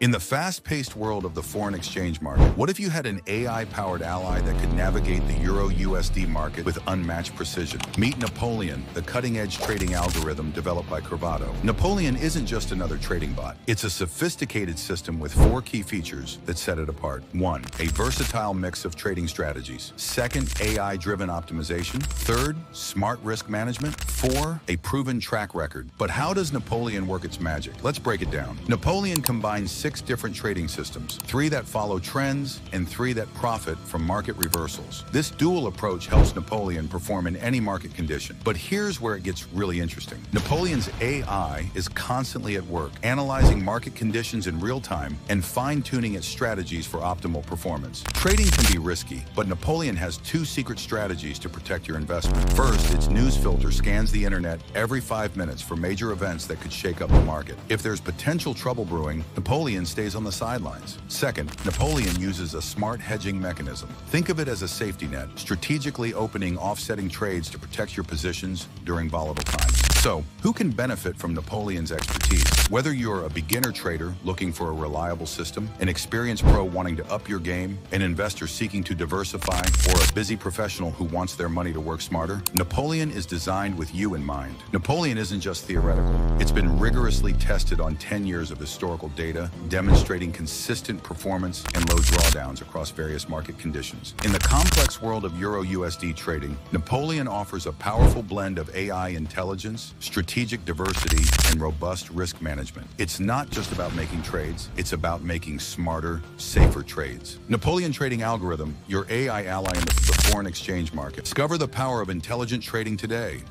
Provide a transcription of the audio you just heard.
In the fast-paced world of the foreign exchange market, what if you had an AI-powered ally that could navigate the Euro-USD market with unmatched precision? Meet Napoleon, the cutting-edge trading algorithm developed by Korvato. Napoleon isn't just another trading bot. It's a sophisticated system with four key features that set it apart. One, a versatile mix of trading strategies. Second, AI-driven optimization. Third, smart risk management. Four, a proven track record. But how does Napoleon work its magic? Let's break it down. Napoleon combines six six different trading systems, three that follow trends and three that profit from market reversals. This dual approach helps Napoleon perform in any market condition. But here's where it gets really interesting. Napoleon's AI is constantly at work, analyzing market conditions in real time and fine-tuning its strategies for optimal performance. Trading can be risky, but Napoleon has two secret strategies to protect your investment. First, its news filter scans the internet every five minutes for major events that could shake up the market. If there's potential trouble brewing, Napoleon Napoleon stays on the sidelines. Second, Napoleon uses a smart hedging mechanism. Think of it as a safety net, strategically opening offsetting trades to protect your positions during volatile times. So, who can benefit from Napoleon's expertise? Whether you're a beginner trader looking for a reliable system, an experienced pro wanting to up your game, an investor seeking to diversify, or a busy professional who wants their money to work smarter, Napoleon is designed with you in mind. Napoleon isn't just theoretical. It's been rigorously tested on 10 years of historical data, demonstrating consistent performance and low drawdowns across various market conditions. In the complex world of Euro USD trading, Napoleon offers a powerful blend of AI intelligence, strategic diversity, and robust risk management. It's not just about making trades, it's about making smarter, safer trades. Napoleon Trading Algorithm, your AI ally in the foreign exchange market. Discover the power of intelligent trading today.